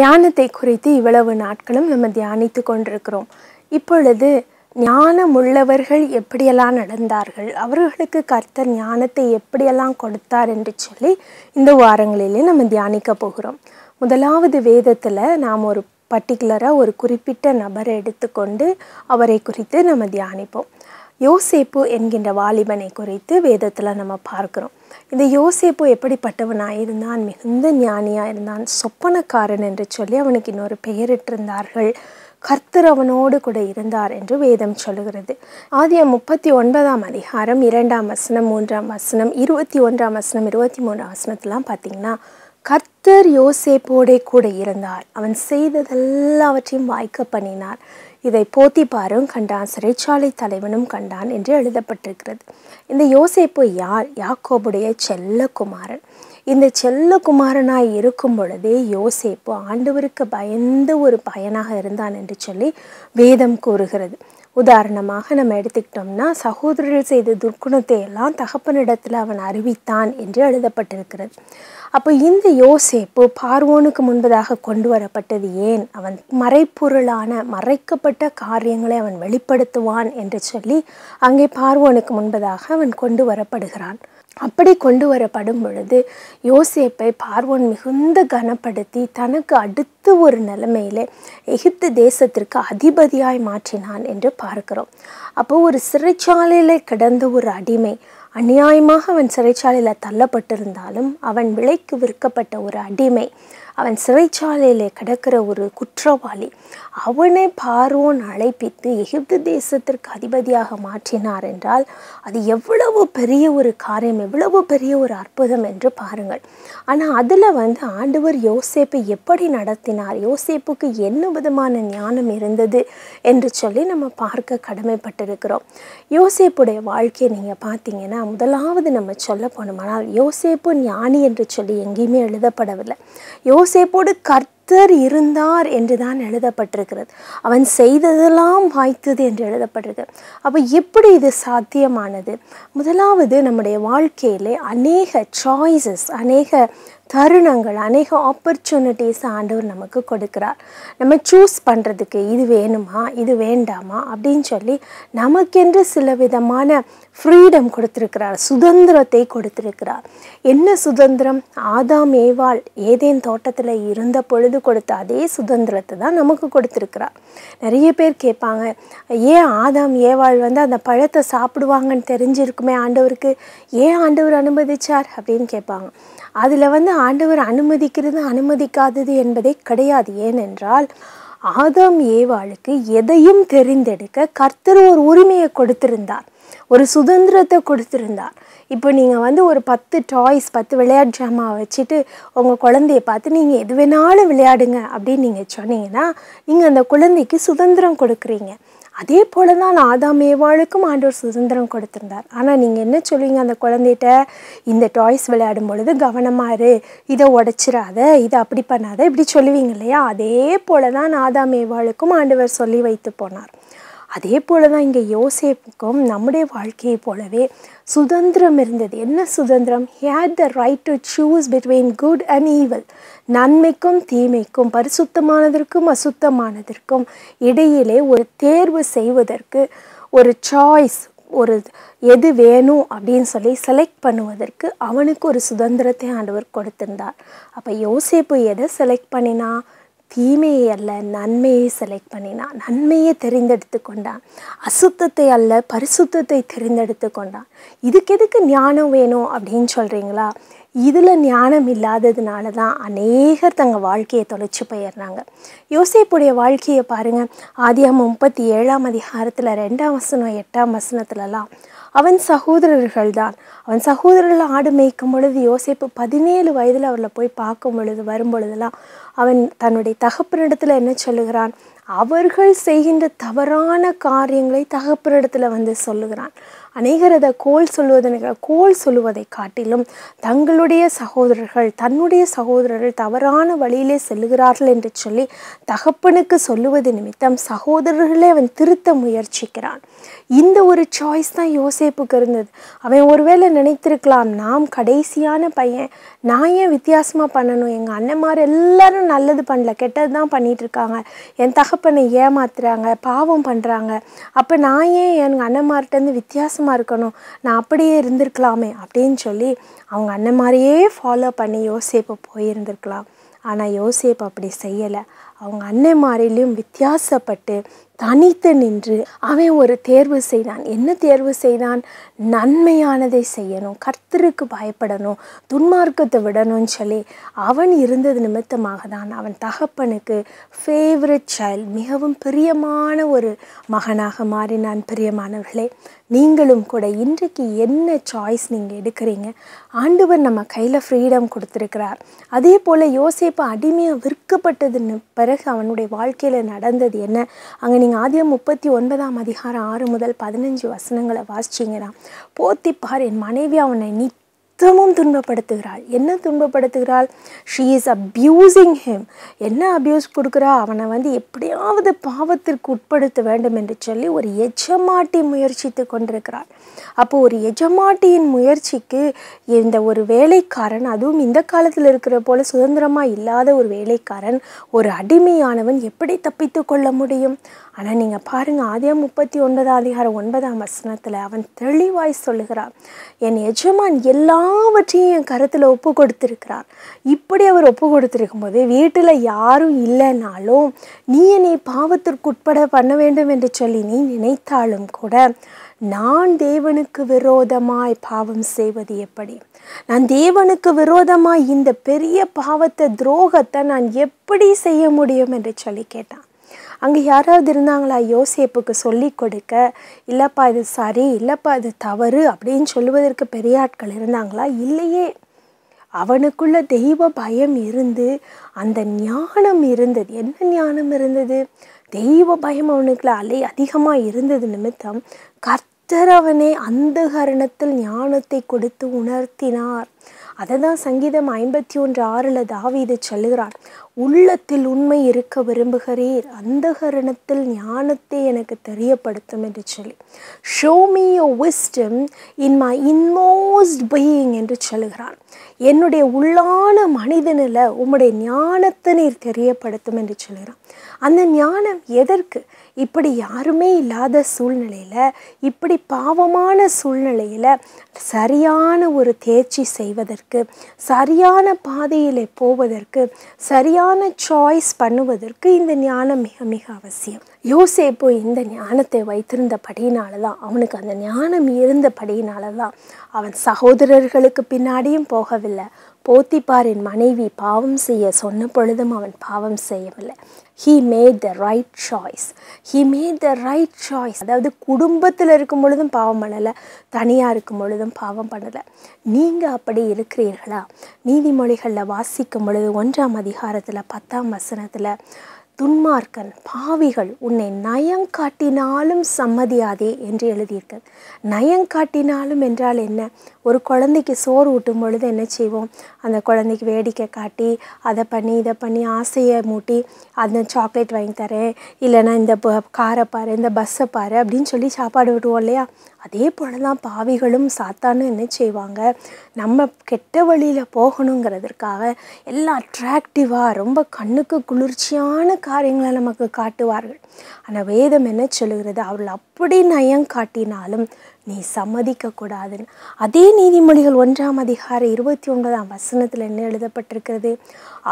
ஞானத்தை குறித்து இவ்வளவு நாட்களும் நம்ம தியானித்து கொண்டிருக்கிறோம். இப்பொழுது ஞானமுள்ளவர்கள் எப்படியெல்லாம் நடந்தார்கள்? அவர்களுக்கு கர்த்தர் ஞானத்தை எப்படியெல்லாம் கொடுத்தார் என்று சொல்லி இந்த வாரங்களிலே நம்ம தியானிக்க போகிறோம். முதலாவது வேதத்தில் நாம் ஒரு பர்டிகுலராக ஒரு குறிப்பிட்ட நபரை எடுத்துக்கொண்டு அவரை குறித்து நம்ம தியானிப்போம். யோசேப்பு என்கின்ற வாலிபனை குறித்து வேதத்தில் நம்ம பார்க்குறோம். இந்த யோசேப்பு எப்படிப்பட்டவனாக இருந்தான்? மிகுந்த ஞானியாக இருந்தான்? சொப்பனக்காரன் என்று சொல்லி அவனுக்கு இன்னொரு பெயரிட்டிருந்தார்கள். கர்த்தர் அவனோடு கூட இருந்தார் என்று வேதம் சொல்லுகிறது. ஆதிய முப்பத்தி ஒன்பதாம் அதிகாரம் இரண்டாம் வசனம் மூன்றாம் வசனம் இருபத்தி ஒன்றாம் வசனம் இருபத்தி மூன்றாம் வசனத்தெலாம் பார்த்தீங்கன்னா கர்த்தர் யோசேப்போடே கூட இருந்தார். அவன் செய்ததெல்லாவற்றையும் வாய்க்க பண்ணினார். இதை போத்திப்பாரும் கண்டான். சிறைச்சாலை தலைவனும் கண்டான் என்று எழுதப்பட்டிருக்கிறது. இந்த யோசேப்பு யார்? யாக்கோபுடைய செல்லகுமாரன். இந்த செல்லகுமாரனாய் இருக்கும் பொழுதே யோசேப்பு ஆண்டவருக்கு பயந்து ஒரு பயனாக இருந்தான் என்று சொல்லி வேதம் கூறுகிறது. உதாரணமாக நம்ம எடுத்துக்கிட்டோம்னா சகோதரர்கள் செய்த துர்க்குணத்தை எல்லாம் தகப்பனிடத்தில் அவன் அறிவித்தான் என்று எழுதப்பட்டிருக்கிறது. அப்போ இந்த யோசேப்பு பார்வோனுக்கு முன்பதாக கொண்டு வரப்பட்டது ஏன்? அவன் மறைப்பொருளான மறைக்கப்பட்ட காரியங்களை அவன் வெளிப்படுத்துவான் என்று சொல்லி அங்கே பார்வோனுக்கு முன்பதாக அவன் கொண்டு வரப்படுகிறான். அப்படி கொண்டு வரப்படும் பொழுது யோசேப்பை பார்வோன் மிகுந்த கனப்படுத்தி தனக்கு அடுத்த ஒரு நிலைமையில எகிப்து தேசத்திற்கு அதிபதியாய் மாற்றினான் என்று பார்க்கிறோம். அப்போ ஒரு சிறைச்சாலையில் கிடந்த ஒரு அடிமை அநியாயமாக அவன் சிறைச்சாலையில் தள்ளப்பட்டிருந்தாலும் அவன் விலைக்கு விற்கப்பட்ட ஒரு அடிமை அவன் சிறைச்சாலையில் கிடக்கிற ஒரு குற்றவாளி. அவனை பார்வோன் அழைப்பித்து எகிப்து தேசத்திற்கு அதிபதியாக மாற்றினார் என்றால் அது எவ்வளவு பெரிய ஒரு காரியம் எவ்வளவு பெரிய ஒரு அற்புதம் என்று பாருங்கள். ஆனால் அதில் வந்து ஆண்டவர் யோசேப்பை எப்படி நடத்தினார் யோசேப்புக்கு என்ன விதமான ஞானம் இருந்தது என்று சொல்லி நம்ம பார்க்க கடமைப்பட்டிருக்கிறோம். யோசேப்புடைய வாழ்க்கையை நீங்கள் பார்த்தீங்கன்னா முதலாவது நம்ம சொல்ல போனோமானால் யோசேப்பு ஞானி என்று சொல்லி எங்கேயுமே எழுதப்படவில்லை. யோசேப்போடு கர்த்தர் இருந்தார் என்று தான் எழுதப்பட்டிருக்கிறது. அவன் செய்ததெல்லாம் வாய்த்தது என்று எழுதப்பட்டிருக்கிறது. அப்போ எப்படி இது சாத்தியமானது? முதலாவது நம்முடைய வாழ்க்கையிலே அநேக சாய்ஸஸ் அநேக தருணங்கள் அநேக ஆப்பர்ச்சுனிட்டிஸ் ஆண்டவர் நமக்கு கொடுக்குறார். நம்ம சூஸ் பண்ணுறதுக்கு இது வேணுமா? இது வேண்டாமா? அப்படின்னு சொல்லி நமக்கென்று சில விதமான ஃப்ரீடம் கொடுத்துருக்கிறார் சுதந்திரத்தை கொடுத்துருக்கிறார். என்ன சுதந்திரம்? ஆதாம் ஏவாள் ஏதேன் தோட்டத்தில் இருந்த பொழுது கொடுத்த அதே சுதந்திரத்தை தான் நமக்கு கொடுத்துருக்கிறார். நிறைய பேர் கேட்பாங்க ஏன் ஆதாம் ஏவாள் வந்து அந்த பழத்தை சாப்பிடுவாங்கன்னு தெரிஞ்சிருக்குமே ஆண்டவருக்கு? ஏன் ஆண்டவர் அனுமதிச்சார்? அப்படின்னு கேட்பாங்க. அதில் வந்து ஆண்டவர் அனுமதிக்கிறது அனுமதிக்காதது என்பதே கிடையாது. ஏனென்றால் ஆதாம் ஏவாளுக்கு எதையும் தெரிந்தெடுக்க கர்த்தர் ஒரு உரிமையை கொடுத்திருந்தார். ஒரு சுதந்திரத்தை கொடுத்துருந்தார். இப்போ நீங்கள் வந்து ஒரு பத்து டாய்ஸ் பத்து விளையாட்டு ஜாமாவை வச்சுட்டு உங்கள் குழந்தைய பார்த்து நீங்கள் எது வேணாலும் விளையாடுங்க அப்படின்னு நீங்கள் சொன்னீங்கன்னா நீங்கள் அந்த குழந்தைக்கு சுதந்திரம் கொடுக்குறீங்க. அதே போல தான் ஆதாம் ஏவாளுக்கும் ஆண்டவர் சுதந்திரம் கொடுத்துருந்தார். ஆனால் நீங்கள் என்ன சொல்லுவீங்க அந்த குழந்தைகிட்ட? இந்த டாய்ஸ் விளையாடும் பொழுது கவனமாக இரு. இதை உடச்சிடாத இதை அப்படி பண்ணாத இப்படி சொல்லுவீங்க இல்லையா? அதே போல தான் ஆதாம் ஏவாளுக்கும் ஆண்டவர் சொல்லி வைத்து போனார். அதே போல தான் இங்கே யோசேப்புக்கும் நம்முடைய வாழ்க்கையை போலவே சுதந்திரம் இருந்தது. என்ன சுதந்திரம்? Had the right to choose between good and evil நன்மைக்கும் தீமைக்கும் பரிசுத்தமானதற்கும் அசுத்தமானதற்கும் இடையிலே ஒரு தேர்வு செய்வதற்கு ஒரு சாய்ஸ் ஒரு எது வேணும் அப்படின்னு சொல்லி செலக்ட் பண்ணுவதற்கு அவனுக்கு ஒரு சுதந்திரத்தை ஆண்டவர் கொடுத்திருந்தார். அப்போ யோசேப்பு எதை செலக்ட் பண்ணினா தீமையை அல்ல நன்மையை செலக்ட் பண்ணினான். நன்மையை தெரிந்தெடுத்து கொண்டான். அசுத்தத்தை அல்ல பரிசுத்தத்தை தெரிந்தெடுத்து கொண்டான். இதுக்கு எதுக்கு ஞானம் வேணும் அப்படின்னு சொல்கிறீங்களா இதில் ஞானம் இல்லாததுனால தான் அநேகர் தங்கள் வாழ்க்கையை தொலைச்சி போயிடுறாங்க. யோசிப்புடைய வாழ்க்கையை பாருங்கள் ஆதியாம முப்பத்தி ஏழாம் அதிகாரத்தில் ரெண்டாம் வசனம் எட்டாம் வசனத்துலலாம் அவன் சகோதரர்கள் தான் அவன் சகோதரர்கள் ஆடு மேய்க்கும் பொழுது யோசிப்பு பதினேழு வயதில் அவளை போய் பார்க்கும் பொழுது வரும் பொழுதெல்லாம் அவன் தன்னுடைய தகப்பனிடத்தில் என்ன சொல்லுகிறான்? அவர்கள் செய்கின்ற தவறான காரியங்களை தகப்பனிடத்தில் வந்து சொல்லுகிறான். அநேகரத கோல் சொல்வதனை கோல் சொல்லுவதை காட்டிலும் தங்களுடைய சகோதரர்கள் தன்னுடைய சகோதரர்கள் தவறான வழியிலே செல்லுகிறார்கள் என்று சொல்லி தகப்பனுக்கு சொல்லுவது நிமித்தம் சகோதரர்களே அவன் திருத்த முயற்சிக்கிறான். இந்த ஒரு சாய்ஸ் தான் யோசேப்புக்கு இருந்தது. அவன் ஒருவேளை நினைத்திருக்கலாம் நாம் கடைசியான பையன் நான் ஏன் வித்தியாசமாக பண்ணணும்? எங்கள் அண்ணன்மார் எல்லாரும் நல்லது பண்ணல கெட்டது தான் பண்ணிட்டு இருக்காங்க. என் தகப்பனை ஏமாத்துறாங்க பாவம் பண்ணுறாங்க அப்போ நான் ஏன் எங்கள் அண்ணன்மார்ட்டேருந்து சந்தோஷமாக இருக்கணும். நான் அப்படியே இருந்திருக்கலாமே அப்படின்னு சொல்லி அவங்க அண்ணன் மாதிரியே ஃபாலோ பண்ணி யோசேப்பு போயிருந்திருக்கலாம். ஆனால் யோசேப் அப்படி செய்யலை. அவங்க அன்னைமாரிலையும் வித்தியாசப்பட்டு தனித்து நின்று அவன் ஒரு தேர்வு செய்தான். என்ன தேர்வு செய்தான்? நன்மையானதை செய்யணும். கர்த்தருக்கு பயப்படணும். துன்மார்க்கத்தை விடணும்னு சொல்லி அவன் இருந்தது நிமித்தமாக தான் அவன் தகப்பனுக்கு ஃபேவரட் சைல்ட் மிகவும் பிரியமான ஒரு மகனாக மாறினான். பிரியமானவர்களே நீங்களும் கூட இன்றைக்கு என்ன சாய்ஸ் நீங்கள் எடுக்கிறீங்க? ஆண்டவர் நம்ம கையில் ஃப்ரீடம் கொடுத்துருக்கிறார். அதே போல் யோசேப்பு அடிமையாக விற்கப்பட்டதுன்னு பிறகு அவனுடைய வாழ்க்கையில் நடந்தது என்ன? அங்கே நீங்கள் ஆதியம் முப்பத்தி ஒன்பதாம் அதிகாரம் ஆறு முதல் பதினஞ்சு வசனங்களை வாசிச்சிங்கன்னா போத்திப்பார் என் மனைவி அவனை நித்தமும் துன்பப்படுத்துகிறாள். என்ன துன்பப்படுத்துகிறாள்? ஷீ இஸ் அப்யூசிங் ஹிம் என்ன அப்யூஸ் கொடுக்குறா? அவனை வந்து எப்படியாவது பாவத்திற்கு உட்படுத்த வேண்டும் என்று சொல்லி ஒரு எஜமாட்டி முயற்சித்து கொண்டிருக்கிறாள். அப்போ ஒரு எஜமாட்டியின் முயற்சிக்கு இந்த ஒரு வேலைக்காரன் அதுவும் இந்த காலத்தில் இருக்கிற போல சுதந்திரமாக இல்லாத ஒரு வேலைக்காரன் ஒரு அடிமையானவன் எப்படி தப்பித்து கொள்ள முடியும்? ஆனால் நீங்கள் பாருங்கள் ஆதியம் முப்பத்தி ஒன்பதாம் அதிகாரம் ஒன்பதாம் வசனத்தில் அவன் தெளிவாய் சொல்லுகிறான். என் எஜமான் எல்லாவற்றையும் என் கருத்தில் ஒப்பு கொடுத்துருக்கிறார். இப்படி அவர் ஒப்பு கொடுத்துருக்கும் போது வீட்டில் யாரும் இல்லைனாலும் நீ என்னை பாவத்திற்கு உட்பட பண்ண வேண்டும் என்று சொல்லி நீ நினைத்தாலும் கூட நான் தேவனுக்கு விரோதமாய் பாவம் செய்வது எப்படி? நான் தேவனுக்கு விரோதமாய் இந்த பெரிய பாவத்தை துரோகத்தை நான் எப்படி செய்ய முடியும் என்று சொல்லி கேட்டான். அங்கே யாராவது இருந்தாங்களா? யோசேப்புக்கு சொல்லி கொடுக்க இல்லைப்பா இது சரி இல்லைப்பா இது தவறு அப்படின்னு சொல்லுவதற்கு பெரிய ஆட்கள் இருந்தாங்களா? இல்லையே. அவனுக்குள்ள தெய்வ பயம் இருந்து அந்த ஞானம் இருந்தது. என்ன ஞானம் இருந்தது? தெய்வ பயம் அவனுக்குள்ள அலை அதிகமாக இருந்தது நிமித்தம் கர்த்தர் அவனை அந்த கரணத்தில் ஞானத்தை கொடுத்து உணர்த்தினார். அதை தான் சங்கீதம் ஐம்பத்தி ஒன்று ஆறில் தாவீது சொல்லுகிறான் உள்ளத்தில் உண்மை இருக்க விரும்புகிறீர் அந்த கரணத்தில் ஞானத்தை எனக்கு தெரியப்படுத்தும் என்று சொல்லி. Show me your wisdom in my inmost being என்று சொல்லுகிறான் என்னுடைய உள்ளான மனிதனில் உம்முடைய ஞானத்தை நீர் தெரியப்படுத்தும் என்று சொல்கிறான் அந்த ஞானம் எதற்கு? இப்படி யாருமே இல்லாத சூழ்நிலையில் இப்படி பாவமான சூழ்நிலையில் சரியான ஒரு தேர்ச்சி செய்வதற்கு சரியான பாதையில் போவதற்கு சரியான சாய்ஸ் பண்ணுவதற்கு இந்த ஞானம் மிக மிக அவசியம். யோசேப்பு இந்த ஞானத்தை வைத்திருந்தபடியினால தான் அவனுக்கு அந்த ஞானம் இருந்தபடியினால தான் அவன் சகோதரர்களுக்கு பின்னாடியும் போகவில்லை. போத்திப்பாரின் மனைவி பாவம் செய்ய சொன்ன பொழுதும் அவன் பாவம் செய்யவில்லை. He made the right choice he made the right choice அதாவது குடும்பத்தில் இருக்கும் பொழுதும் பாவம் பண்ணலை தனியாக இருக்கும் பொழுதும் பாவம் பண்ணலை. நீங்கள் அப்படி இருக்கிறீர்களா? நீதிமொழிகளில் வாசிக்கும் பொழுது ஒன்றாம் அதிகாரத்தில் பத்தாம் வசனத்தில் துன்மார்க்கன் பாவிகள் உன்னை நயங்காட்டினாலும் சம்மதியாதே என்று எழுதியிருக்கள் நயங்காட்டினாலும் என்றால் என்ன? ஒரு குழந்தைக்கு சோறு ஊட்டும் பொழுது என்ன செய்வோம்? அந்த குழந்தைக்கு வேடிக்கை காட்டி அதை பண்ணி இதை பண்ணி ஆசையை மூட்டி அந்த சாக்லேட் வாங்கி தரேன் இல்லைன்னா இந்த காரை பாரு இந்த பஸ்ஸை பாரு அப்படின்னு சொல்லி சாப்பாடு விடுவோம் இல்லையா? அதே போல தான் பாவிகளும் சாத்தானும் என்ன செய்வாங்க? நம்ம கெட்ட வழியில் போகணுங்கிறதுக்காக எல்லாம் அட்ராக்டிவாக ரொம்ப கண்ணுக்கு குளிர்ச்சியான காரியங்களை நமக்கு காட்டுவார்கள். ஆனால் வேதம் என்ன சொல்லுகிறது? அவர்கள் அப்படி நயம் காட்டினாலும் நீ சம்மதிக்க கூடாதுன்னு அதே நீதிமொழிகள் ஒன்றாம் அதிகாரம் இருபத்தி ஒன்பதாம் வசனத்தில் என்ன எழுதப்பட்டிருக்கிறது?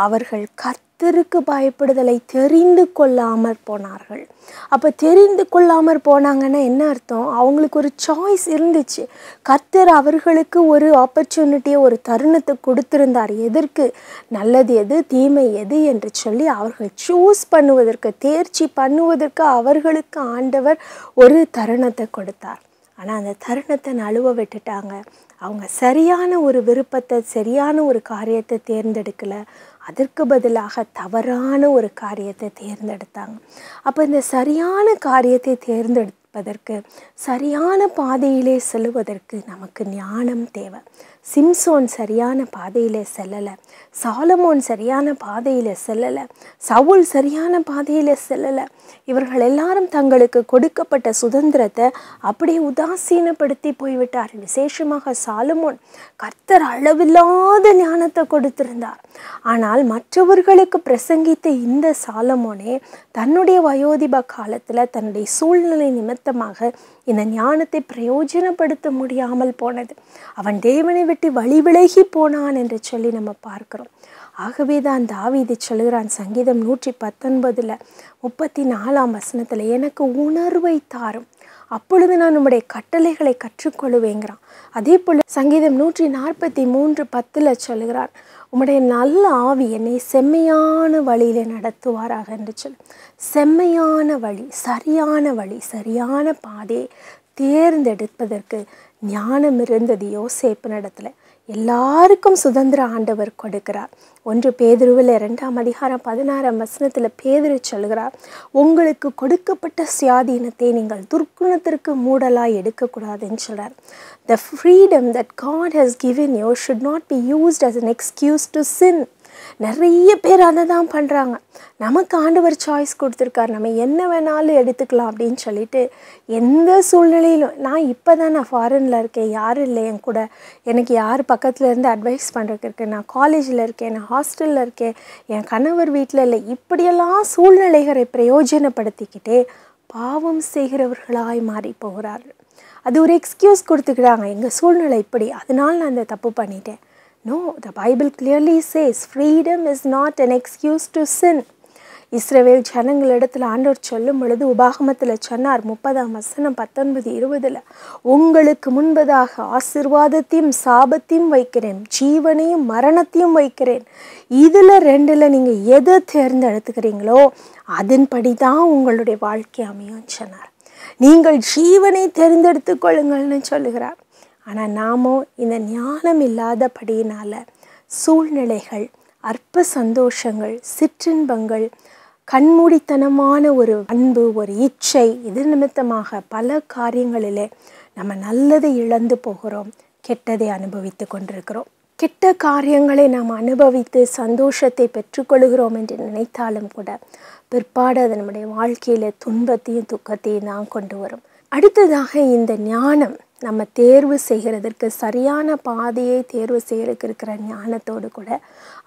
அவர்கள் கர்த்தருக்கு பயப்படுதலை தெரிந்து கொள்ளாமற் போனார்கள். அப்போ தெரிந்து கொள்ளாமற் போனாங்கன்னா என்ன அர்த்தம்? அவங்களுக்கு ஒரு சாய்ஸ் இருந்துச்சு. கர்த்தர் அவர்களுக்கு ஒரு ஆப்பர்ச்சுனிட்டியை ஒரு தருணத்தை கொடுத்திருந்தார். எதற்கு? நல்லது எது? தீமை எது? என்று சொல்லி அவர்கள் சூஸ் பண்ணுவதற்கு தேர்ச்சி பண்ணுவதற்கு அவர்களுக்கு ஆண்டவர் ஒரு தருணத்தை கொடுத்தார். ஆனால் அந்த தருணத்தை நழுவ விட்டுட்டாங்க. அவங்க சரியான ஒரு விருப்பத்தை சரியான ஒரு காரியத்தை தேர்ந்தெடுக்கலை. அதற்கு பதிலாக தவறான ஒரு காரியத்தை தேர்ந்தெடுத்தாங்க. அப்போ இந்த சரியான காரியத்தை தேர்ந்தெடுப்பதற்கு சரியான பாதையிலே செல்வதற்கு நமக்கு ஞானம் தேவை. சிம்சோன் சரியான பாதையில் செல்லலை. சாலமோன் சரியான பாதையில் செல்லலை. சவுல் சரியான பாதையில் செல்லலை. இவர்கள் எல்லாரும் தங்களுக்கு கொடுக்கப்பட்ட சுதந்திரத்தை அப்படியே உதாசீனப்படுத்தி போய்விட்டார். விசேஷமாக சாலமோன் கர்த்தர் அளவில்லாத ஞானத்தை கொடுத்திருந்தார். ஆனால் மற்றவர்களுக்கு பிரசங்கித்த இந்த சாலமோனே தன்னுடைய வயோதிப காலத்தில் தன்னுடைய சூழ்நிலை நிமித்தமாக இந்த ஞானத்தை பிரயோஜனப்படுத்த முடியாமல் போனது. அவன் தேவனை விட்டு வழி விலகி போனான் என்று சொல்லி நம்ம பார்க்கிறோம். ஆகவே தான் தாவி இது சொல்கிறான் சங்கீதம் நூற்றி பத்தொன்பதில் முப்பத்தி நாலாம் வசனத்தில் எனக்கு உணர்வை தாரும். அப்பொழுது நான் உம்முடைய கட்டளைகளை கற்றுக்கொள்ளுவேங்கிறான் அதே போல் சங்கீதம் நூற்றி நாற்பத்தி மூன்று பத்தில் சொல்கிறான் உம்முடைய நல்ல ஆவி என்னை செம்மையான வழியில் நடத்துவாராக என்று சொல். செம்மையான வழி சரியான வழி சரியான பாதையை தேர்ந்தெடுப்பதற்கு ஞானம் இருந்தது யோசேப்பினிடத்துல எல்லாருக்கும் சுதந்திர ஆண்டவர் கொடுக்கிறார். ஒன்று பேதுருவில் இரண்டாம் அதிகாரம் பதினாறாம் வசனத்தில் பேதுரு சொல்கிறார் உங்களுக்கு கொடுக்கப்பட்ட சுயாதீனத்தை நீங்கள் துர்க்குணத்திற்கு மூடலாய் எடுக்கக்கூடாதுன்னு சொல்கிறார் the freedom that God has given you should not be used as an excuse to sin நிறைய பேர் அதை தான் பண்ணுறாங்க நமக்கு ஆண்டவர் சாய்ஸ் கொடுத்துருக்காரு. நம்ம என்ன வேணாலும் எடுத்துக்கலாம் அப்படின்னு சொல்லிட்டு எந்த சூழ்நிலையிலும் நான் இப்போ தான் நான் ஃபாரினில் இருக்கேன் யாரும் இல்லை என் கூட. எனக்கு யார் பக்கத்தில் இருந்து அட்வைஸ் பண்ணுறதுக்கு இருக்கேன் நான் காலேஜில் இருக்கேன் நான் ஹாஸ்டலில் இருக்கேன் என் கணவர் வீட்டில் இல்லை. இப்படியெல்லாம் சூழ்நிலைகளை பிரயோஜனப்படுத்திக்கிட்டே பாவம் செய்கிறவர்களாய் மாறி போகிறார்கள். அது ஒரு எக்ஸ்கியூஸ் கொடுத்துக்கிறாங்க. எங்கள் சூழ்நிலை இப்படி. அதனால் நான் அந்த தப்பு பண்ணிட்டேன். No, the Bible clearly says freedom is not an excuse to sin. இஸ்ரவேல் ஜனங்களிடத்தில் ஆண்டவர் சொல்லும் பொழுது உபாகமத்தில் சொன்னார் முப்பதாம் வசனம் பத்தொன்பது இருபதில் உங்களுக்கு முன்பதாக ஆசிர்வாதத்தையும் சாபத்தையும் வைக்கிறேன் ஜீவனையும் மரணத்தையும் வைக்கிறேன். இதில் ரெண்டில் நீங்கள் எதை தேர்ந்தெடுத்துக்கிறீங்களோ அதன்படி தான் உங்களுடைய வாழ்க்கை அமையும் சொன்னார். நீங்கள் ஜீவனை தேர்ந்தெடுத்து கொள்ளுங்கள்னு சொல்லுகிறார். ஆனால் நாமோ இந்த ஞானம் இல்லாதபடியினால் சூழ்நிலைகள் அற்ப சந்தோஷங்கள் சிற்றின்பங்கள் கண்மூடித்தனமான ஒரு அன்பு ஒரு இச்சை இது நிமித்தமாக பல காரியங்களிலே நம்ம நல்லதை இழந்து போகிறோம் கெட்டதை அனுபவித்து கொண்டிருக்கிறோம். கெட்ட காரியங்களை நாம் அனுபவித்து சந்தோஷத்தை பெற்றுக்கொள்கிறோம் என்று நினைத்தாலும் கூட பிற்பாடு அது நம்முடைய வாழ்க்கையில் துன்பத்தையும் துக்கத்தையும் தான் கொண்டு வரும். அடுத்ததாக இந்த ஞானம். நம்ம தேர்வு செய்கிறதற்கு சரியான பாதையை தேர்வு செய்கிறதுக்கு இருக்கிற ஞானத்தோடு கூட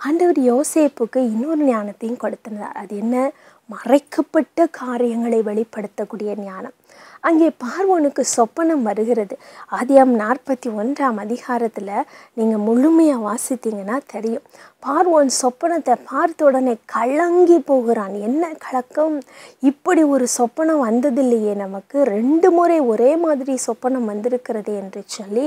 ஆண்டவர் யோசேப்புக்கு இன்னொரு ஞானத்தையும் கொடுத்திருந்தார். அது என்ன? மறைக்கப்பட்ட காரியங்களை வெளிப்படுத்தக்கூடிய ஞானம். அங்கே பார்வோனுக்கு சொப்பனம் வருகிறது. ஆதியாம் நாற்பத்தி ஒன்றாம் அதிகாரத்தில் நீங்கள் முழுமையாக வாசித்தீங்கன்னா தெரியும். பார்வோன் சொப்பனத்தை பார்த்த உடனே கலங்கி போகிறான். என்ன கலக்கம்? இப்படி ஒரு சொப்பனம் வந்ததில்லையே நமக்கு. ரெண்டு முறை ஒரே மாதிரி சொப்பனம் வந்திருக்கிறது என்று சொல்லி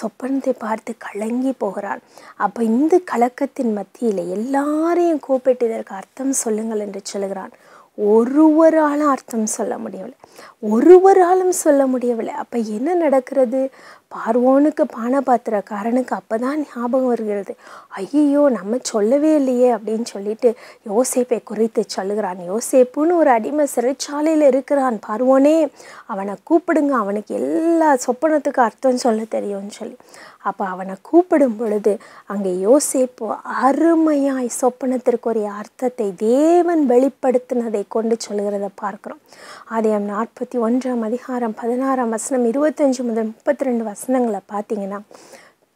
சொப்பனத்தை பார்த்து கலங்கி போகிறான். அப்போ இந்த கலக்கத்தின் மத்தியில் எல்லாரையும் கூப்பிட்டு இதற்கு அர்த்தம் சொல்லுங்கள் என்று சொல்லுகிறான். ஒருவராலும் அர்த்தம் சொல்ல முடியவில்லை. ஒருவராலும் சொல்ல முடியவில்லை. அப்போ என்ன நடக்கிறது? பார்வோனுக்கு பானபாத்திரக்காரனுக்கு அப்போ தான் ஞாபகம் வருகிறது. ஐயோ நம்ம சொல்லவே இல்லையே அப்படின்னு சொல்லிட்டு யோசேப்பை குறித்து சொல்லுகிறான். யோசேப்புன்னு ஒரு அடிமை சிறைச்சாலையில் இருக்கிறான். பார்வோனே அவனை கூப்பிடுங்க. அவனுக்கு எல்லா சொப்பனத்துக்கு அர்த்தம் சொல்ல தெரியும்னு சொல்லி. அப்போ அவனை கூப்பிடும் பொழுது அங்கே யோசிப்போ அருமையாய் சொப்பனத்திற்கு ஒரு அர்த்தத்தை தேவன் வெளிப்படுத்தினதை கொண்டு சொல்கிறத பார்க்குறோம். ஆதயம் நாற்பத்தி ஒன்றாம் அதிகாரம் பதினாறாம் வசனம் இருபத்தஞ்சு முதல் முப்பத்தி ரெண்டு வசனங்களை பார்த்தீங்கன்னா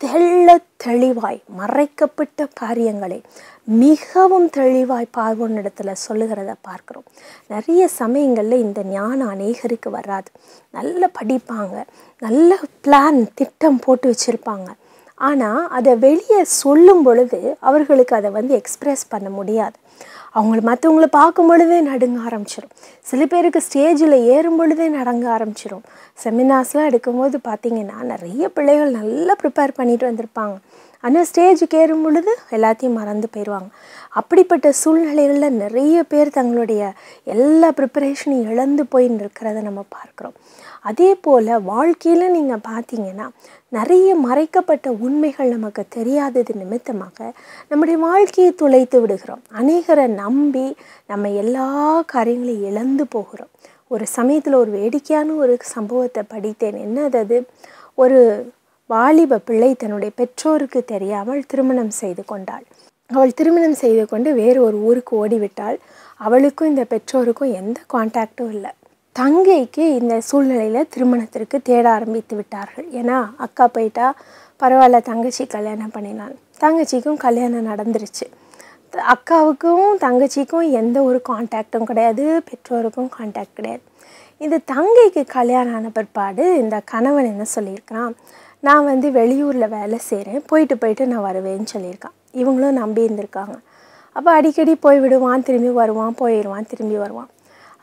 தெள்ள தெளிவாய் மறைக்கப்பட்ட காரியங்களை மிகவும் தெளிவாய் பார்வோனிடத்தில் சொல்லுகிறத பார்க்குறோம். நிறைய சமயங்களில் இந்த ஞானம் அநேகருக்கு வராது. நல்ல படிப்பாங்க. நல்ல பிளான் திட்டம் போட்டு வச்சுருப்பாங்க. ஆனால் அதை வெளியே சொல்லும் பொழுது அவர்களுக்கு அதை வந்து எக்ஸ்ப்ரெஸ் பண்ண முடியாது. அவங்கள மற்றவங்கள பார்க்கும் பொழுதே நடுங்க ஆரம்பிச்சிடும் சில பேருக்கு ஸ்டேஜில் ஏறும் பொழுதே நடங்க ஆரம்பிச்சிடும் செமினார்ஸ்லாம் எடுக்கும்போது பார்த்திங்கன்னா நிறைய பிள்ளைகள் நல்லா ப்ரிப்பேர் பண்ணிட்டு வந்திருப்பாங்க. ஆனால் ஸ்டேஜுக்கு ஏறும் பொழுது எல்லாத்தையும் மறந்து போயிடுவாங்க அப்படிப்பட்ட சூழ்நிலைகளில் நிறைய பேர் தங்களுடைய எல்லா ப்ரிப்பரேஷனையும் இழந்து போய் நிற்கிறத நம்ம பார்க்குறோம். அதே போல் வாழ்க்கையில் நீங்கள் பார்த்தீங்கன்னா நிறைய மறைக்கப்பட்ட உண்மைகள் நமக்கு தெரியாதது நிமித்தமாக நம்முடைய வாழ்க்கையை துளைத்து விடுகிறோம். அநேகரை நம்பி நம்ம எல்லா காரியங்களையும் இழந்து போகிறோம். ஒரு சமயத்தில் ஒரு வேடிக்கையான ஒரு சம்பவத்தை படித்தேன். என்னது அது? ஒரு வாலிப பிள்ளை தன்னுடைய பெற்றோருக்கு தெரியாமல் திருமணம் செய்து கொண்டாள். அவள் திருமணம் செய்து கொண்டு வேறு ஒரு ஊருக்கு ஓடிவிட்டாள். அவளுக்கும் இந்த பெற்றோருக்கும் எந்த கான்டாக்டும் இல்லை. தங்கைக்கு இந்த சூழ்நிலையில் திருமணத்திற்கு தேட ஆரம்பித்து விட்டார்கள். ஏன்னா அக்கா போயிட்டா பரவாயில்ல தங்கச்சி கல்யாணம் பண்ணினான் தங்கச்சிக்கும் கல்யாணம் நடந்துருச்சு. அக்காவுக்கும் தங்கச்சிக்கும் எந்த ஒரு கான்டாக்டும் கிடையாது பெற்றோருக்கும் கான்டாக்ட் கிடையாது. இந்த தங்கைக்கு கல்யாணம் ஆன பிற்பாடு இந்த கணவன் என்ன சொல்லியிருக்கிறான்? நான் வந்து வெளியூரில் வேலை செய்கிறேன் போயிட்டு போயிட்டு நான் வருவேன்னு சொல்லியிருக்கான் இவங்களும் நம்பி இருந்திருக்காங்க. அப்போ அடிக்கடி போய் விடுவான் திரும்பி வருவான் போயிடுவான் திரும்பி வருவான்.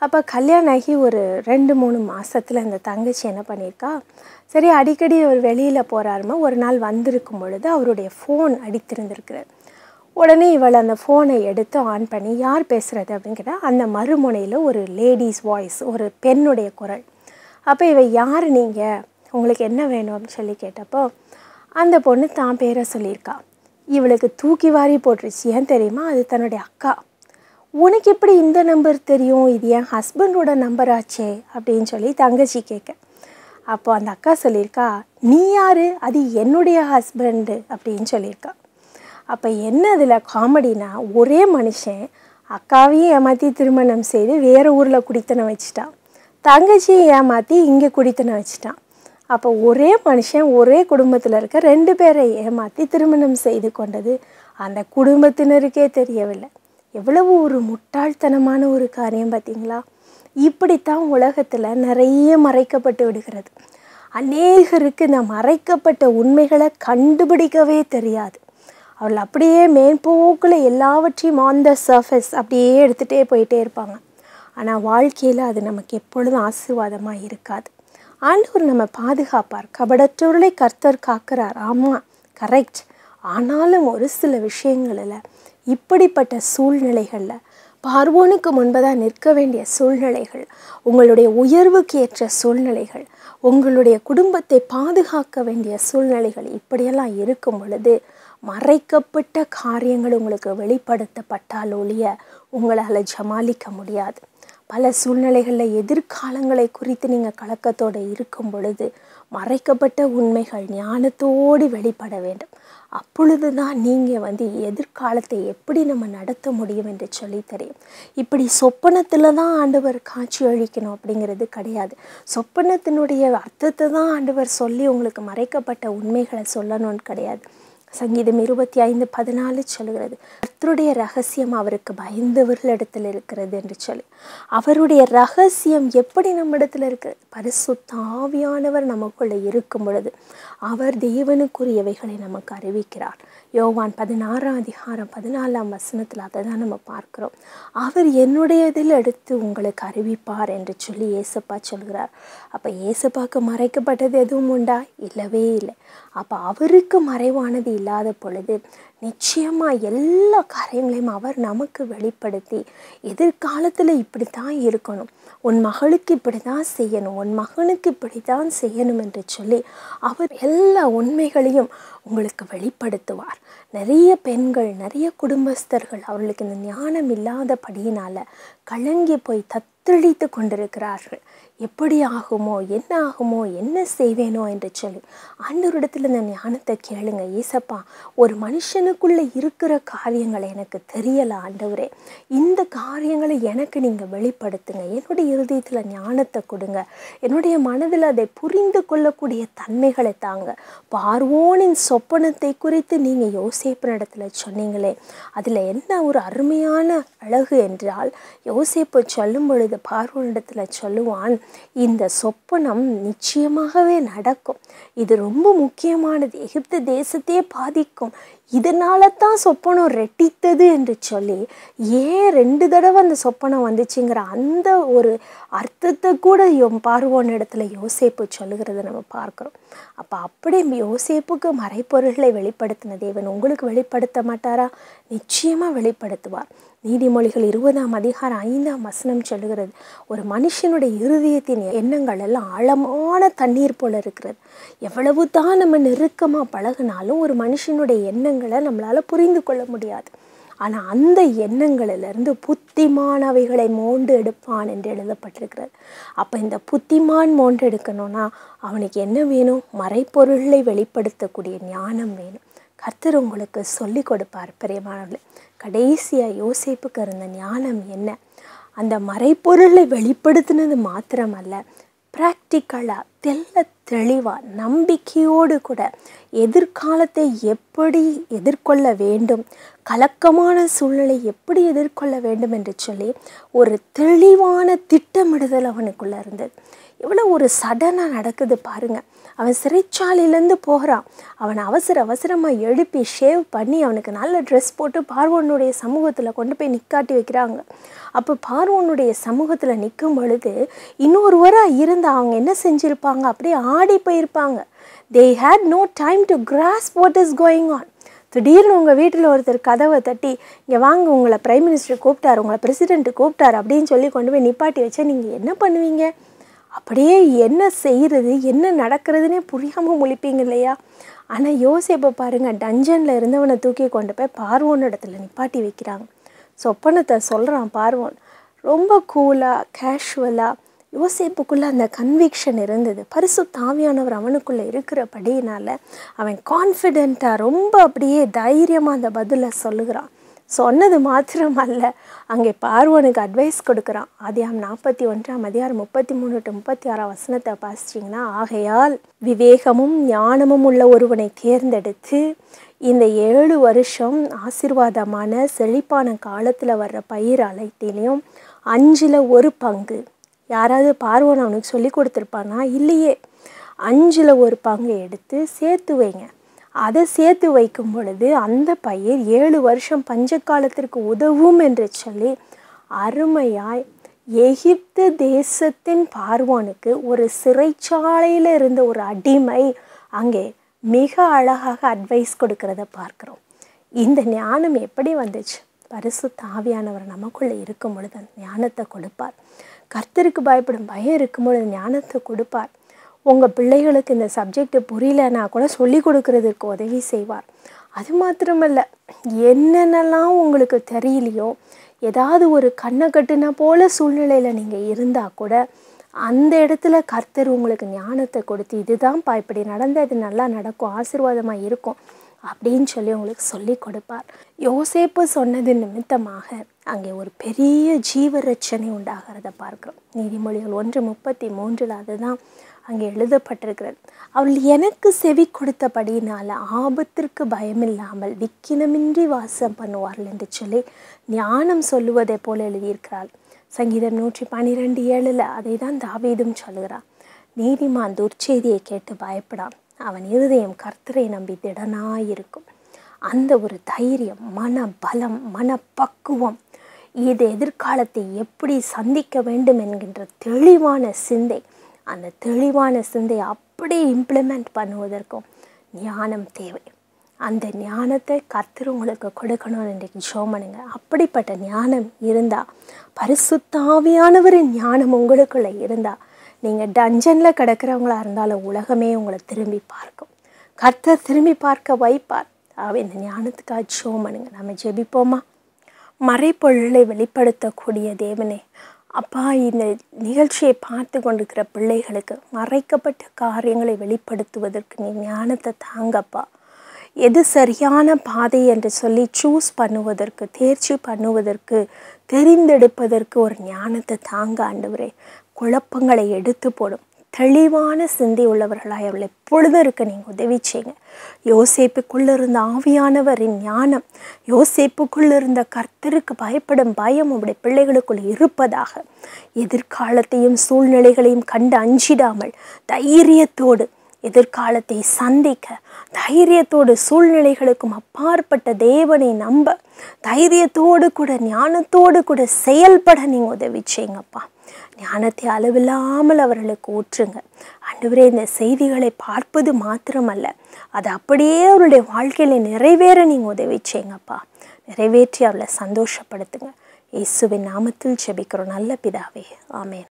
அப்போ கல்யாணம் ஆகி ஒரு ரெண்டு மூணு மாதத்தில் இந்த தங்கச்சி என்ன பண்ணியிருக்கா? சரி அடிக்கடி அவர் வெளியில் போகிறாருமா ஒரு நாள் வந்திருக்கும் பொழுது அவருடைய ஃபோன் அடித்திருந்திருக்கிறார் உடனே இவள் அந்த ஃபோனை எடுத்து ஆன் பண்ணி யார் பேசுகிறது அப்படின்னு கேட்டால் அந்த மறுமுனையில் ஒரு லேடிஸ் வாய்ஸ் ஒரு பெண்ணுடைய குரல். அப்போ இவள் யார் நீங்கள் உங்களுக்கு என்ன வேணும் அப்படின்னு சொல்லி கேட்டப்போ அந்த பொண்ணு தான் பேரை சொல்லியிருக்கா. இவளுக்கு தூக்கி வாரி போட்டுருச்சு. ஏன் தெரியுமா? அது தன்னுடைய அக்கா. உனக்கு எப்படி இந்த நம்பர் தெரியும்? இது என் ஹஸ்பண்டோட நம்பர் ஆச்சே? அப்படின்னு சொல்லி தங்கச்சி கேட்க. அப்போ அந்த அக்கா சொல்லியிருக்கா நீ யார்? அது என்னுடைய ஹஸ்பண்டு அப்படின்னு சொல்லியிருக்கா. அப்போ என்ன அதில் காமெடினா ஒரே மனுஷன் அக்காவையும் ஏமாற்றி திருமணம் செய்து வேறு ஊரில் குடித்தனம் வச்சுட்டான். தங்கச்சியை ஏமாற்றி இங்கே குடித்தனம் வச்சுட்டான். அப்போ ஒரே மனுஷன் ஒரே குடும்பத்தில் இருக்க ரெண்டு பேரை ஏமாற்றி திருமணம் செய்து கொண்டது அந்த குடும்பத்தினருக்கே தெரியவில்லை. எவ்வளவு ஒரு முட்டாள்தனமான ஒரு காரியம் பார்த்தீங்களா இப்படித்தான் உலகத்தில் நிறைய மறைக்கப்பட்டு விடுகிறது. அநேகருக்கு இந்த மறைக்கப்பட்ட உண்மைகளை கண்டுபிடிக்கவே தெரியாது. அவள் அப்படியே மேற்போக்கில் எல்லாவற்றையும் ஆன் த சர்ஃபேஸ் அப்படியே எடுத்துகிட்டே போயிட்டே இருப்பாங்க. ஆனால் வாழ்க்கையில் அது நமக்கு எப்பொழுதும் ஆசீர்வாதமாக இருக்காது. ஆண்டவர் நம்ம பாதுகாப்பார். கபடற்றவர்களை கர்த்தர் காக்கிறார். ஆமாம் கரெக்ட் ஆனாலும் ஒரு சில விஷயங்களில் இப்படிப்பட்ட சூழ்நிலைகளில் பார்வோனுக்கு முன்பதாக நிற்க வேண்டிய சூழ்நிலைகள் உங்களுடைய உயர்வுக்கு ஏற்ற சூழ்நிலைகள் உங்களுடைய குடும்பத்தை பாதுகாக்க வேண்டிய சூழ்நிலைகள் இப்படியெல்லாம் இருக்கும் பொழுது மறைக்கப்பட்ட காரியங்கள் உங்களுக்கு வெளிப்படுத்தப்பட்டால் ஒழிய உங்களால் ஜமாளிக்க முடியாது. பல சூழ்நிலைகளில் எதிர்காலங்களை குறித்து நீங்கள் கலக்கத்தோடு இருக்கும் பொழுது மறைக்கப்பட்ட உண்மைகள் ஞானத்தோடு வெளிப்பட வேண்டும். அப்பொழுது தான் நீங்கள் வந்து எதிர்காலத்தை எப்படி நம்ம நடத்த முடியும் என்று சொல்லி தெரியும் இப்படி சொப்பனத்தில் தான் ஆண்டவர் காட்சி அளிக்கணும் அப்படிங்கிறது கிடையாது. சொப்பனத்தினுடைய அர்த்தத்தை தான் ஆண்டவர் சொல்லி உங்களுக்கு மறைக்கப்பட்ட உண்மைகளை சொல்லணும்னு கிடையாது. சங்கீதம் இருபத்தி ஐந்து பதினாலு சொல்கிறது கர்த்தருடைய ரகசியம் அவருக்கு பயந்தவர்களிடத்தில் இருக்கிறது என்று சொல்லி. அவருடைய ரகசியம் எப்படி நம்மிடத்தில் இருக்கு? பரிசுத்த ஆவியானவர் நமக்குள்ள இருக்கும் பொழுது அவர் தேவனுக்குரியவைகளை நமக்கு அறிவிக்கிறார். யோவான் பதினாறாம் அதிகாரம் பதினாலாம் வசனத்தில் அதை தான் நம்ம பார்க்குறோம். அவர் என்னுடையதில் எடுத்து உங்களுக்கு அறிவிப்பார் என்று சொல்லி ஏசப்பா சொல்கிறார். அப்போ ஏசப்பாவுக்கு மறைக்கப்பட்டது எதுவும் உண்டா? இல்லவே இல்லை. அப்போ அவருக்கு மறைவானது இல்லாத பொழுது நிச்சயமாக எல்லா காரியங்களையும் அவர் நமக்கு வெளிப்படுத்தி எதிர்காலத்தில் இப்படி தான் இருக்கணும். உன் மகளுக்கு இப்படி தான் செய்யணும். உன் மகனுக்கு இப்படி தான் செய்யணும் என்று சொல்லி அவர் எல்லா உண்மைகளையும் உங்களுக்கு வெளிப்படுத்துவார். நிறைய பெண்கள் நிறைய குடும்பஸ்தர்கள் அவர்களுக்கு இந்த ஞானம் இல்லாதபடியினால் கலங்கி போய் தத்தளித்து கொண்டிருக்கிறார்கள். எப்படி ஆகுமோ என்ன ஆகுமோ என்ன செய்வேனோ என்று சொல்லி ஆண்டவரிடத்தில் இந்த ஞானத்தை கேளுங்க ஏசப்பா. ஒரு மனுஷனுக்குள்ளே இருக்கிற காரியங்களை எனக்கு தெரியலை ஆண்டவரே. இந்த காரியங்களை எனக்கு நீங்கள் வெளிப்படுத்துங்க. என்னுடைய இருதயத்தில் ஞானத்தை கொடுங்க. என்னுடைய மனதில் அதை புரிந்து கொள்ளக்கூடிய தன்மைகளை தாங்க. பார்வோனின் சொப்பனத்தை குறித்து நீங்கள் யோசேப்பினிடத்தில் சொன்னீங்களே. அதில் என்ன ஒரு அருமையான அழகு என்றால் யோசேப்பு சொல்லும் பொழுது பார்வோனிடத்தில் சொல்லுவான் இந்த சொப்பனம் நிச்சயமாகவே நடக்கும். இது ரொம்ப முக்கியமானது. எகிப்து தேசத்தையே பாதிக்கும். இதனால தான் சொப்பனம் ரெட்டித்தது என்று சொல்லி ஏன் ரெண்டு தடவை அந்த சொப்பனம் வந்துச்சுங்கிற அந்த ஒரு அர்த்தத்தை கூட பார்வோன் இடத்துல யோசேப்பு சொல்லுகிறத நம்ம பார்க்குறோம். அப்போ அப்படி யோசேப்புக்கு மறைப்பொருள்களை வெளிப்படுத்தின தேவன் உங்களுக்கு வெளிப்படுத்த மாட்டாரா? நிச்சயமாக வெளிப்படுத்துவார். நீதிமொழிகள் இருபதாம் அதிகாரம் ஐந்தாம் வசனம் சொல்லுகிறது. ஒரு மனுஷனுடைய இருதயத்தின் எண்ணங்கள் எல்லாம் ஆழமான தண்ணீர் போல இருக்கிறது. எவ்வளவு தான் நம்ம நெருக்கமாக பழகினாலும் ஒரு மனுஷனுடைய எண்ணங்களை நம்மளால் புரிந்து கொள்ள முடியாது. ஆனால் அந்த எண்ணங்களிலிருந்து புத்திமானவைகளை மோண்டு எடுப்பான் என்று எழுதப்பட்டிருக்கிறது. அப்போ இந்த புத்திமான் மோண்டு எடுக்கணும்னா அவனுக்கு என்ன வேணும்? மறைப்பொருளை வெளிப்படுத்தக்கூடிய ஞானம் வேணும். கர்த்தர் உங்களுக்கு சொல்லி கொடுப்பார் பிரியமானவர்களே. கடைசியாக யோசிப்புக்கு இருந்த ஞானம் என்ன? அந்த மறைப்பொருளை வெளிப்படுத்தினது மாத்திரமல்ல ப்ராக்டிக்கலாக தெல்ல தெளிவாக நம்பிக்கையோடு கூட எதிர்காலத்தை எப்படி எதிர்கொள்ள வேண்டும் கலக்கமான சூழ்நிலை எப்படி எதிர்கொள்ள வேண்டும் என்று சொல்லி ஒரு தெளிவான திட்டமிடுதல் அவனுக்குள்ளே இருந்தது. எவ்வளோ ஒரு சடனாக நடக்குது பாருங்கள் அவன் சிறைச்சாலையிலேருந்து போகிறான். அவனை அவசர அவசரமாக எழுப்பி ஷேவ் பண்ணி அவனுக்கு நல்ல ட்ரெஸ் போட்டு பார்வனுடைய சமூகத்தில் கொண்டு போய் நிற்காட்டி வைக்கிறாங்க. அப்போ பார்வனுடைய சமூகத்தில் நிற்கும் பொழுது இன்னொருவராக இருந்து அவங்க என்ன செஞ்சுருப்பாங்க? அப்படியே ஆடி போயிருப்பாங்க. They had no time to grasp what is going on திடீர்னு உங்கள் வீட்டில் ஒருத்தர் கதவை தட்டி இங்கே வாங்க உங்களை பிரைம் மினிஸ்டர் கூப்பிட்டாரு உங்களை பிரசிடென்ட் கூப்பிட்டாரு அப்படின்னு சொல்லி கொண்டு போய் நிப்பாட்டி வச்சா நீங்கள் என்ன பண்ணுவீங்க? அப்படியே என்ன செய்கிறது என்ன நடக்கிறதுனே புரியாமல் முழிப்பீங்க இல்லையா? ஆனால் யோசிப்பை பாருங்கள் டஞ்சனில் இருந்தவனை தூக்கி கொண்டு போய் பார்வோன் இடத்துல நிப்பாட்டி வைக்கிறாங்க. சொப்பனத்தை சொல்கிறான் பார்வோன். ரொம்ப கூலாக கேஷுவலாக யோசிப்புக்குள்ளே அந்த கன்விக்ஷன் இருந்தது. பரிசு தாவியானவர் அவனுக்குள்ளே இருக்கிறபடியினால அவன் கான்ஃபிடெண்ட்டாக ரொம்ப அப்படியே தைரியமாக அந்த பதிலை சொல்லுகிறான். சொன்னது மாத்திரம் அல்ல அங்கே பார்வனுக்கு அட்வைஸ் கொடுக்குறான். அதியாம் நாற்பத்தி ஒன்றாம் அதிகாரம் முப்பத்தி மூணு டு முப்பத்தி ஆறாம் வசனத்தை பாசிட்டிங்கன்னா ஆகையால் விவேகமும் ஞானமும் உள்ள ஒருவனை தேர்ந்தெடுத்து இந்த ஏழு வருஷம் ஆசிர்வாதமான செழிப்பான காலத்தில் வர்ற பயிர் அலைத்திலையும் அஞ்சில் ஒரு பங்கு. யாராவது பார்வன் அவனுக்கு சொல்லி கொடுத்துருப்பானா? இல்லையே. அஞ்சில் ஒரு பங்கு எடுத்து சேர்த்து வைங்க. அதை சேர்த்து வைக்கும் பொழுது அந்த பயிர் ஏழு வருஷம் பஞ்ச காலத்திற்கு உதவும் என்று சொல்லி அருமையாய் எகிப்து தேசத்தின் பார்வானுக்கு ஒரு சிறைச்சாலையில் இருந்த ஒரு அடிமை அங்கே மிக அழகாக அட்வைஸ் கொடுக்கறத பார்க்குறோம். இந்த ஞானம் எப்படி வந்துச்சு? பரிசு தாவியானவர் நமக்குள்ளே இருக்கும் பொழுது அந்த ஞானத்தை கொடுப்பார். கர்த்தருக்கு பயப்படும் பயம் இருக்கும் பொழுது ஞானத்தை கொடுப்பார். உங்கள் பிள்ளைகளுக்கு இந்த சப்ஜெக்ட் புரியலன்னா கூட சொல்லி கொடுக்கறதுக்கு உதவி செய்வார். அது மாத்திரமல்ல என்னென்னலாம் உங்களுக்கு தெரியலையோ ஏதாவது ஒரு கண்ணை கட்டுனா போல சூழ்நிலையில் நீங்கள் இருந்தால் கூட அந்த இடத்துல கர்த்தர் உங்களுக்கு ஞானத்தை கொடுத்து இதுதான்ப்பா இப்படி நடந்தால் இது நல்லா நடக்கும் ஆசீர்வாதமாக இருக்கும் அப்படின்னு சொல்லி உங்களுக்கு சொல்லி கொடுப்பார். யோசேப்பு சொன்னது நிமித்தமாக அங்கே ஒரு பெரிய ஜீவரட்சணை உண்டாகிறத பார்க்குறோம். நீதிமொழிகள் ஒன்று முப்பத்தி மூன்றில் அதுதான் அங்கே எழுதப்பட்டிருக்கிறது. அவள் எனக்கு செவி கொடுத்தபடியினால் ஆபத்திற்கு பயமில்லாமல் விக்கினமின்றி வாசம் பண்ணுவார்கள் என்று சொல்லி ஞானம் சொல்லுவதை போல எழுதியிருக்கிறாள். சங்கீதம் நூற்றி பன்னிரெண்டு ஏழில் அதை தான் தாவீதும் சொல்லுகிறான் நீதிமான் துர்ச்செய்தியை கேட்டு பயப்படான் அவன் இருதயம் கர்த்தரை நம்பி திடனாயிருக்கும். அந்த ஒரு தைரியம் மன பலம் மனப்பக்குவம். இது எதிர்காலத்தை எப்படி சந்திக்க வேண்டும் என்கின்ற தெளிவான சிந்தை. அந்த தெளிவான சிந்தையை அப்படியே இம்ப்ளிமெண்ட் பண்ணுவதற்கும் ஞானம் தேவை. அந்த ஞானத்தை கர்த்தர் உங்களுக்கு கொடுக்கணும்னு இன்றைக்கு ஜோமனுங்க அப்படிப்பட்ட ஞானம் இருந்தால் பரிசுத்தாவியானவரின் ஞானம் உங்களுக்குள்ளே இருந்தால் நீங்கள் டஞ்சனில் கிடக்கிறவங்களா இருந்தாலும் உலகமே உங்களை திரும்பி பார்க்கும். கர்த்தர் திரும்பி பார்க்க வைப்பார். அவ இந்த ஞானத்துக்காக ஜோமனுங்க நம்ம ஜெபிப்போமா? மறைப்பொருளை வெளிப்படுத்தக்கூடிய தேவனே அப்பா இந்த நிகழ்ச்சியை பார்த்து கொண்டிருக்கிற பிள்ளைகளுக்கு மறைக்கப்பட்ட காரியங்களை வெளிப்படுத்துவதற்கு நீ ஞானத்தை தாங்கப்பா. எது சரியான பாதை என்று சொல்லி சூஸ் பண்ணுவதற்கு தேர்ச்சி பண்ணுவதற்கு தெரிந்தெடுப்பதற்கு ஒரு ஞானத்தை தாங்க ஆண்டவரே. குழப்பங்களை எடுத்து போடும். தெளிவான சிந்தி உள்ளவர்களாய் அவள் எப்பொழுதும் இருக்க நீங்கள் உதவி செய்யுங்க. யோசேப்புக்குள்ள இருந்த ஆவியானவரின் ஞானம் யோசேப்புக்குள்ளே இருந்த கர்த்தருக்கு பயப்படும் பயம் உடைய பிள்ளைகளுக்குள் இருப்பதாக எதிர்காலத்தையும் சூழ்நிலைகளையும் கண்டு அஞ்சிடாமல் தைரியத்தோடு எதிர்காலத்தை சந்திக்க தைரியத்தோடு சூழ்நிலைகளுக்கும் அப்பாற்பட்ட தேவனை நம்ப தைரியத்தோடு கூட ஞானத்தோடு கூட செயல்பட நீங்கள் உதவி செய்யுங்கப்பா. ஞானத்தை அளவில்லாமல் அவர்களுக்கு ஊற்றுங்க. ஆண்டவரே இந்த செய்திகளை பார்ப்பது மாத்திரமல்ல. அது அப்படியே அவருடைய வாழ்க்கையில நிறைவேற நீங்கள் உதவி செய்யுங்கப்பா. நிறைவேற்றி அவளை சந்தோஷப்படுத்துங்க. இயேசுவின் நாமத்தில் ஜெபிக்கிறோம். நல்ல பிதாவே. ஆமேன்.